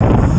you